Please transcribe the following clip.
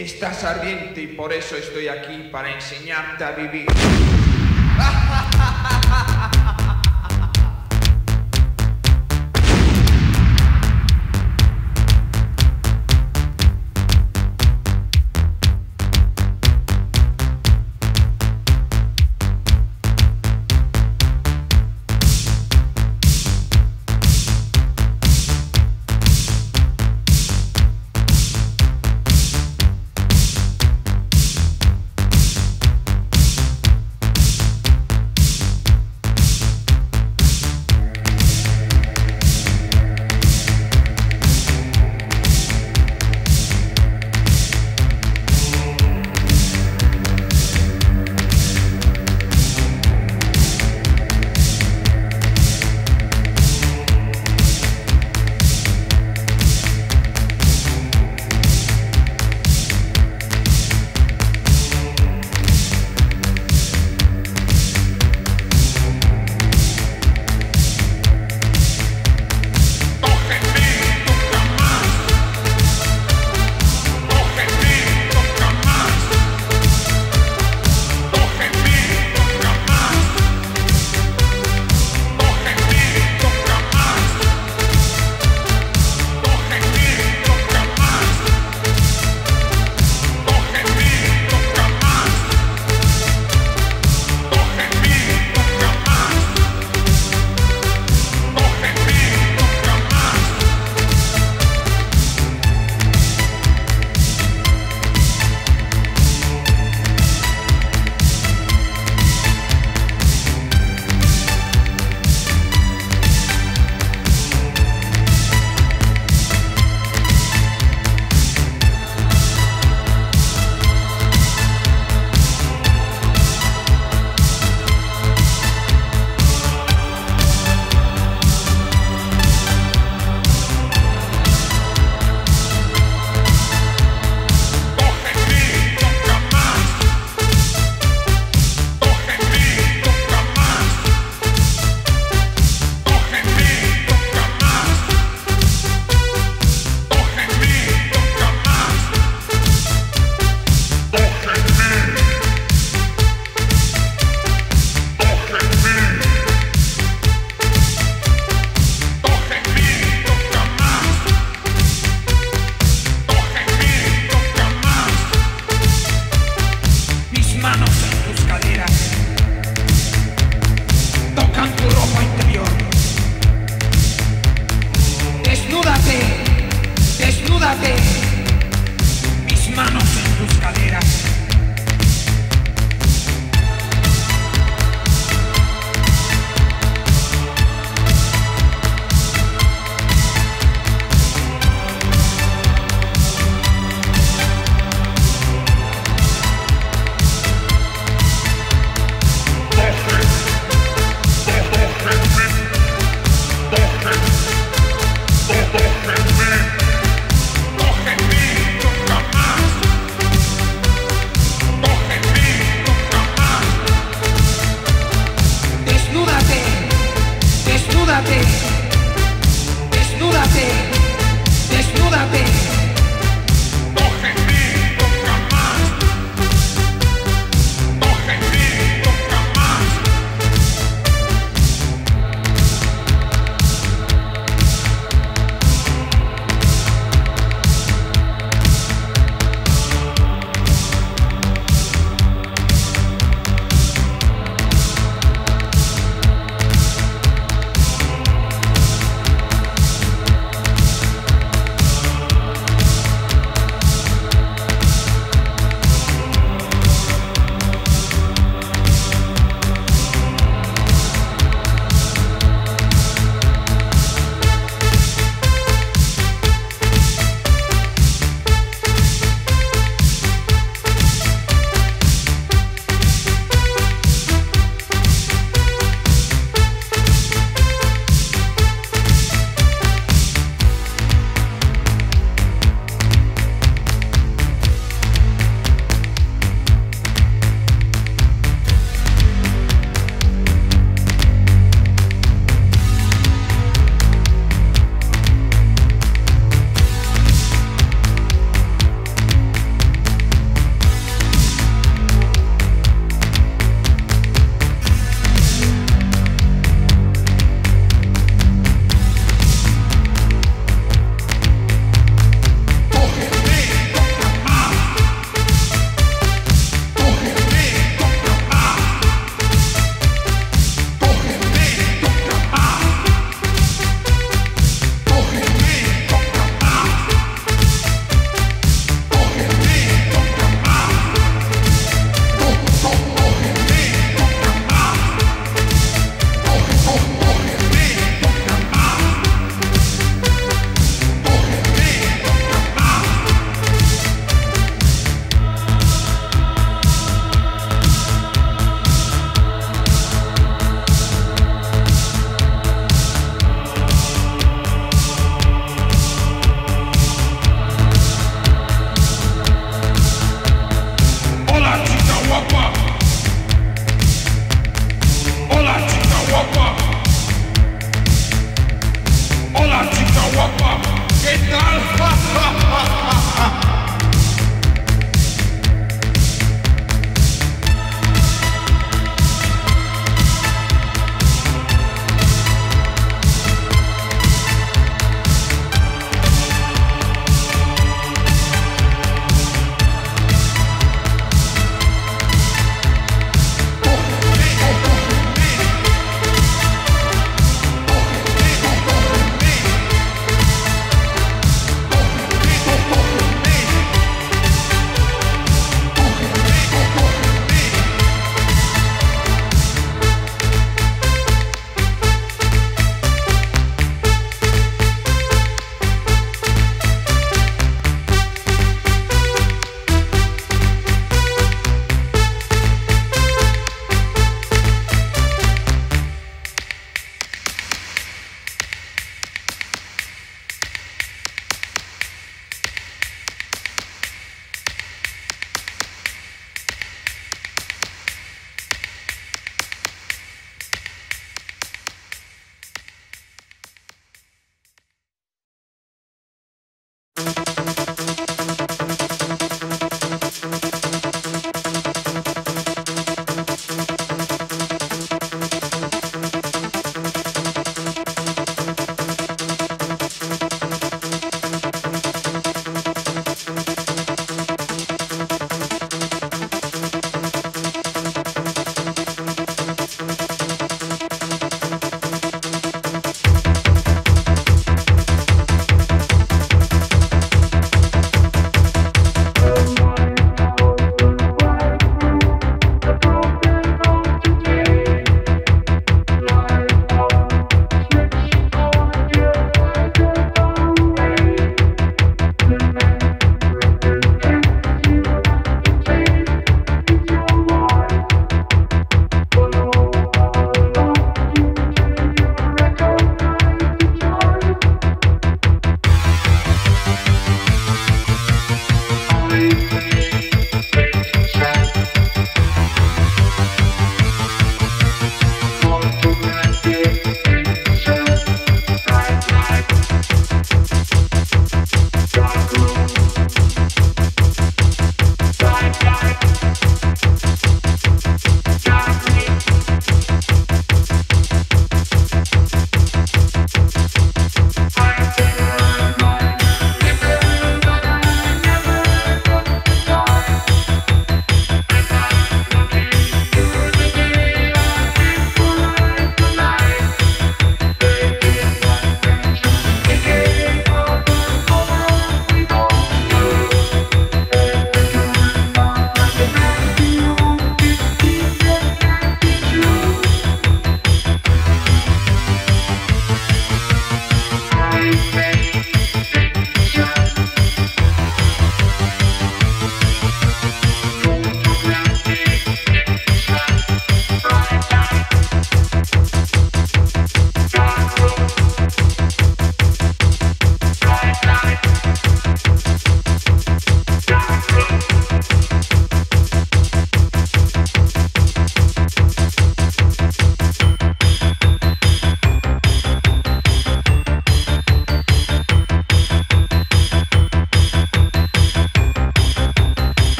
Estás ardiente y por eso estoy aquí para enseñarte a vivir.